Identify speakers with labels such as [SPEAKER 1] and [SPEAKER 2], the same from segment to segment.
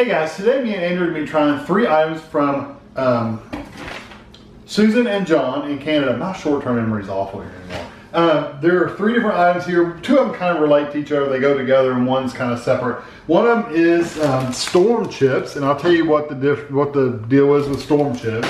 [SPEAKER 1] Hey guys, today me and Andrew are going to be trying three items from um, Susan and John in Canada. My short-term memory is awful here anymore. Uh, there are three different items here. Two of them kind of relate to each other. They go together, and one's kind of separate. One of them is um, storm chips, and I'll tell you what the diff- what the deal is with storm chips.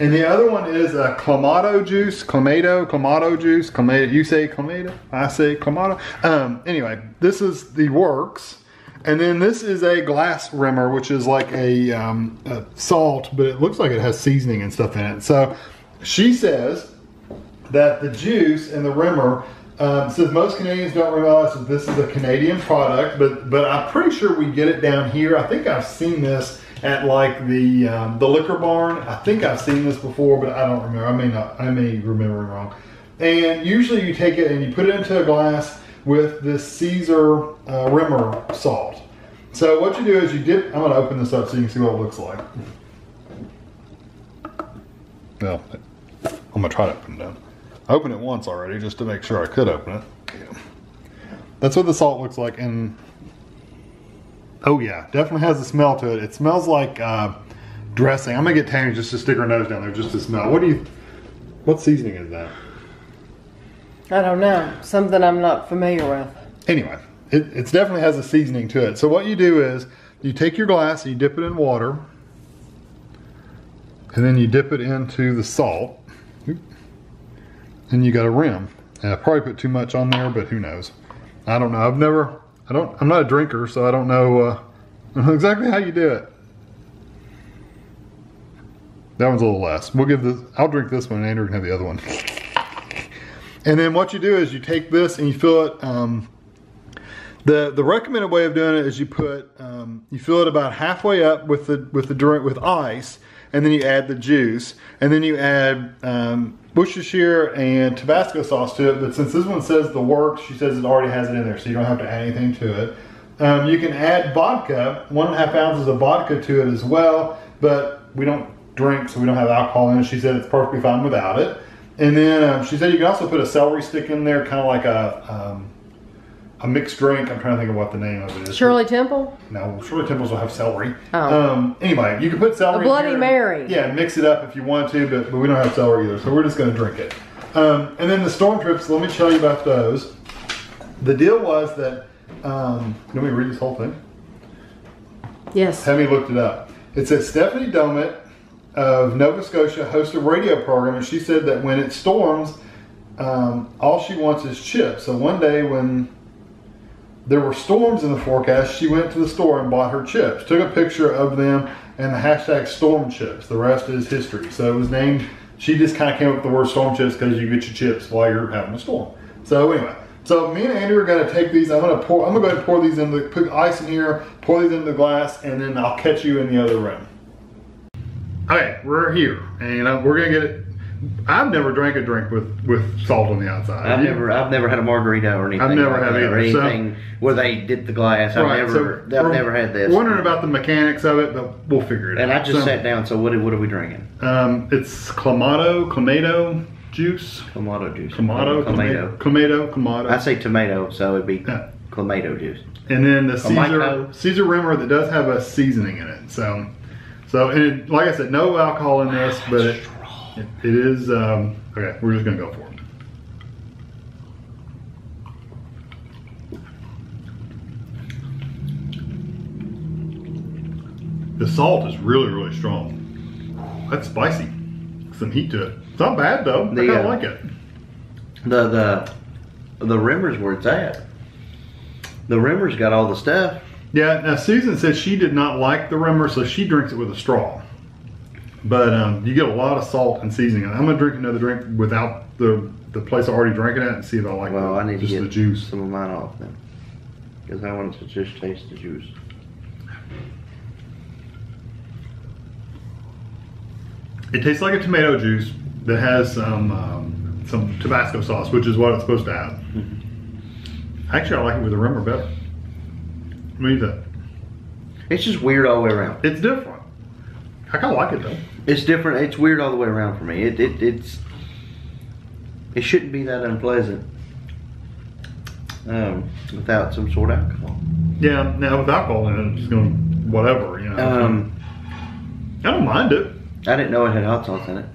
[SPEAKER 1] And the other one is a clamato juice, clamato, clamato juice, clamato. You say clamato, I say clamato. Um, anyway, this is the works. And then this is a glass rimmer, which is like a, um, a salt, but it looks like it has seasoning and stuff in it. So she says that the juice and the rimmer um, says most Canadians don't realize that this is a Canadian product, but but I'm pretty sure we get it down here. I think I've seen this at like the um, the liquor barn. I think I've seen this before, but I don't remember. I may not. I may remember wrong. And usually you take it and you put it into a glass with this Caesar uh, rimmer salt. So what you do is you dip. I'm to open this up so you can see what it looks like. Well, I'm to try to open it down. I opened it once already just to make sure I could open it. That's what the salt looks like. And oh yeah, definitely has a smell to it. It smells like uh, dressing. I'm gonna get Tami just to stick her nose down there just to smell. What do you? What seasoning is that?
[SPEAKER 2] I don't know. Something I'm not familiar with.
[SPEAKER 1] Anyway, it, it definitely has a seasoning to it. So what you do is you take your glass and you dip it in water, and then you dip it into the salt. And you got a rim. And I probably put too much on there, but who knows? I don't know. I've never. I don't. I'm not a drinker, so I don't know. Uh, I don't know exactly how you do it. That one's a little less. We'll give this. I'll drink this one, and Andrew can have the other one. and then what you do is you take this and you fill it. Um, the the recommended way of doing it is you put um, you fill it about halfway up with the with the drink with ice, and then you add the juice, and then you add um, Worcestershire and Tabasco sauce to it. But since this one says the works, she says it already has it in there, so you don't have to add anything to it. Um, you can add vodka, one and a half ounces of vodka to it as well, but we don't drink, so we don't have alcohol in it. She said it's perfectly fine without it. And then um, she said you can also put a celery stick in there, kind of like a um, a mixed drink. I'm trying to think of what the name of it is.
[SPEAKER 2] Shirley Temple?
[SPEAKER 1] No, Shirley Temples will have celery.
[SPEAKER 2] Oh.
[SPEAKER 1] Um, anyway, you can put celery.
[SPEAKER 2] A Bloody. Mary.
[SPEAKER 1] Yeah, mix it up if you want to, but, but we don't have celery either, so we're just going to drink it. Um, and then the storm chips. Let me tell you about those. The deal was that. Um, let me read this whole thing.
[SPEAKER 2] Yes.
[SPEAKER 1] Tami looked it up. It says Stephanie Domet of Nova Scotia hosts a radio program, and she said that when it storms, um, all she wants is chips. So one day when there were storms in the forecast, she went to the store and bought her chips, took a picture of them, and the hashtag storm chips. The rest is history. So it was named, she just kind of came up with the word storm chips because you get your chips while you're having a storm. So anyway, so me and Andrew are going to take these. I'm going to pour, I'm going to go ahead and pour these in the, put ice in here, pour these into the glass, and then I'll catch you in the other room. Okay, we're here, and uh, we're going to get it. I've never drank a drink with, with salt on the outside.
[SPEAKER 3] I've
[SPEAKER 1] You-
[SPEAKER 3] never, I've never had a margarita or anything.
[SPEAKER 1] never
[SPEAKER 3] like
[SPEAKER 1] have
[SPEAKER 3] that, or
[SPEAKER 1] either, so-
[SPEAKER 3] anything where they dip the glass. I've
[SPEAKER 1] Right,
[SPEAKER 3] never,
[SPEAKER 1] so
[SPEAKER 3] I've never had this.
[SPEAKER 1] Wondering about the mechanics of it, but we'll figure it
[SPEAKER 3] And
[SPEAKER 1] out.
[SPEAKER 3] And I just
[SPEAKER 1] So,
[SPEAKER 3] sat down. So what? What are we drinking?
[SPEAKER 1] Um, it's clamato, clamato juice.
[SPEAKER 3] Clamato juice.
[SPEAKER 1] Clamato,
[SPEAKER 3] Clamato.
[SPEAKER 1] clamato, clamato.
[SPEAKER 3] I say tomato, so it'd be
[SPEAKER 1] Yeah.
[SPEAKER 3] clamato juice.
[SPEAKER 1] and then the Caesar. Caesar rimmer that does have a seasoning in it. So, so and it, like I said, no alcohol in this, but it, it, it is. Um, okay, we're just gonna go for it. The salt is really, really strong. That's spicy. Some heat to it. It's not bad though. I kind of
[SPEAKER 3] uh,
[SPEAKER 1] like it.
[SPEAKER 3] The the the rimmer's where it's at. The rimmer's got all the stuff.
[SPEAKER 1] Yeah, now Susan says she did not like the rimmer, so she drinks it with a straw. But um, you get a lot of salt and seasoning. I'm gonna drink another drink without the the place I already drank it at and see if I like it.
[SPEAKER 3] Well,
[SPEAKER 1] the,
[SPEAKER 3] I need to
[SPEAKER 1] just
[SPEAKER 3] get
[SPEAKER 1] the juice.
[SPEAKER 3] some of mine off then, because I want to just taste the juice.
[SPEAKER 1] It tastes like a tomato juice that has some um, some Tabasco sauce, which is what it's supposed to have. Actually, I like it with the rimmer better. You think?
[SPEAKER 3] It's just weird all the way around.
[SPEAKER 1] It's different. I kind of like it though.
[SPEAKER 3] It's different. It's weird all the way around for me. It, it it's it shouldn't be that unpleasant um, without some sort of alcohol.
[SPEAKER 1] Yeah. Now with alcohol in it, it's going to whatever. You know,
[SPEAKER 3] Um,
[SPEAKER 1] I don't mind it.
[SPEAKER 3] I didn't know it had hot sauce in it,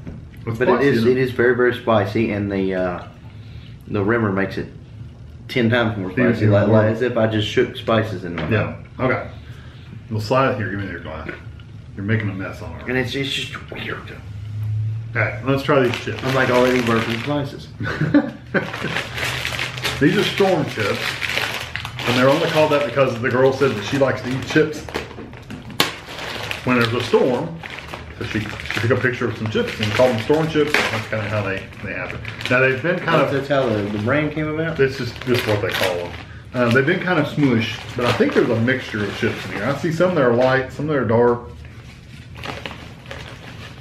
[SPEAKER 1] It's
[SPEAKER 3] but it
[SPEAKER 1] spicy,
[SPEAKER 3] is
[SPEAKER 1] isn't
[SPEAKER 3] it is very very spicy, and the uh, the rimmer makes it ten times more spicy, like, like as if I just shook spices in my mouth.
[SPEAKER 1] Yeah. Okay. We'll slide it here. Give me your glass. You're making a mess on
[SPEAKER 3] And it's, it's just weird.
[SPEAKER 1] Okay, let's try these chips.
[SPEAKER 3] I'm like already burping spices.
[SPEAKER 1] These are storm chips, and they're only called that because the girl said that she likes to eat chips when there's a storm. So she took a picture of some chips and called them storm chips. That's kind of how they, they happen. Now they've been kind of
[SPEAKER 3] That's how the, the brand came about.
[SPEAKER 1] This is just what they call them. Uh, they've been kind of smush, but I think there's a mixture of chips in here. I see some that are light, some that are dark.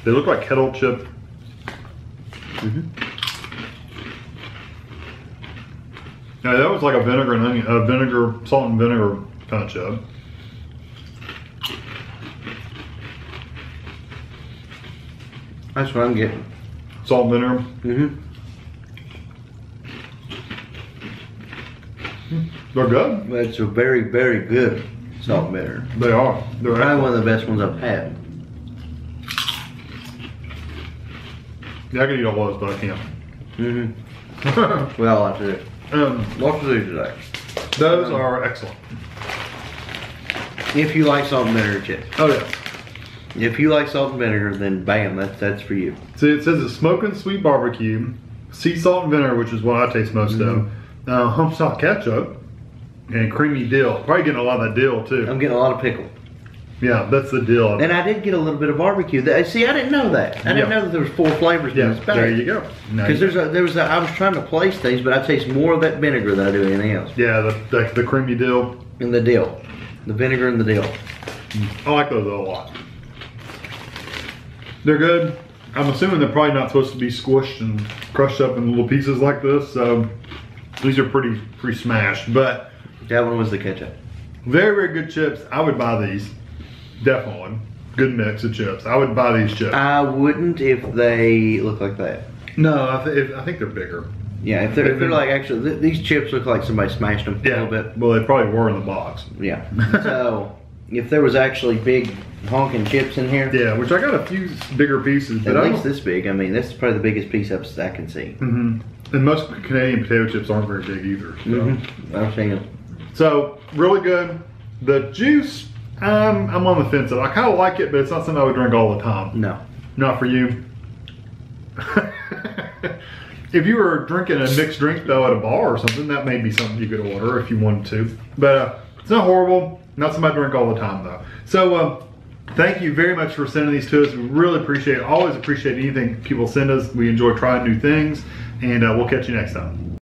[SPEAKER 1] They look like kettle chip. Now that was like a vinegar and onion, uh, vinegar, salt and vinegar kind of chip.
[SPEAKER 3] That's what I'm getting.
[SPEAKER 1] Salt and vinegar.
[SPEAKER 3] Mm-hmm.
[SPEAKER 1] They're good.
[SPEAKER 3] It's a very very good salt and vinegar.
[SPEAKER 1] They are. They're
[SPEAKER 3] Probably one of the best ones I've had.
[SPEAKER 1] Yeah, I can eat all those, but I can't.
[SPEAKER 3] Mm-hmm. Well, I do.
[SPEAKER 1] um,
[SPEAKER 3] What to do today?
[SPEAKER 1] those are excellent.
[SPEAKER 3] If you like salt and vinegar chips.
[SPEAKER 1] Oh yeah.
[SPEAKER 3] If you like salt and vinegar, then bam, that's that's for you.
[SPEAKER 1] See, it says it's smoking sweet barbecue, sea salt and vinegar, which is what I taste most of, uh, homestyle ketchup, and creamy dill. Probably getting a lot of that dill too.
[SPEAKER 3] I'm getting a lot of pickle,
[SPEAKER 1] yeah, that's the dill.
[SPEAKER 3] and I did get a little bit of barbecue. See, I didn't know that. I didn't
[SPEAKER 1] Yeah.
[SPEAKER 3] know that there was four flavors in
[SPEAKER 1] yeah,
[SPEAKER 3] this bag.
[SPEAKER 1] there you go.
[SPEAKER 3] Because there's a there was a, I was trying to place things, but I taste more of that vinegar than I do anything else.
[SPEAKER 1] yeah, the, the, the creamy dill.
[SPEAKER 3] And the dill, the vinegar and the dill.
[SPEAKER 1] I like those a lot. They're good. I'm assuming they're probably not supposed to be squished and crushed up in little pieces like this. So these are pretty pretty smashed, but
[SPEAKER 3] That one was the ketchup.
[SPEAKER 1] very very good chips. I would buy these. Definitely good mix of chips. I would buy these chips.
[SPEAKER 3] I wouldn't if they look like that.
[SPEAKER 1] No, I, th- if, I think they're bigger.
[SPEAKER 3] Yeah, if they're, if they're like actually, th- these chips look like somebody smashed them a little bit.
[SPEAKER 1] Well, they probably were in the box.
[SPEAKER 3] Yeah. so if there was actually big honking chips in here,
[SPEAKER 1] Yeah, which I got a few bigger pieces, but
[SPEAKER 3] at least this big, I mean, this is probably the biggest piece up I can see.
[SPEAKER 1] Mhm. And most Canadian potato chips aren't very big either. So,
[SPEAKER 3] Mm-hmm. I'm saying,
[SPEAKER 1] so really good. The juice, um, I'm on the fence. I kind of like it, but it's not something I would drink all the time.
[SPEAKER 3] no.
[SPEAKER 1] Not for you. if you were drinking a mixed drink though at a bar or something, that may be something you could order if you wanted to. But uh, it's not horrible. Not something I drink all the time though. So um, thank you very much for sending these to us. We really appreciate. Always appreciate anything people send us. We enjoy trying new things, and uh, we'll catch you next time.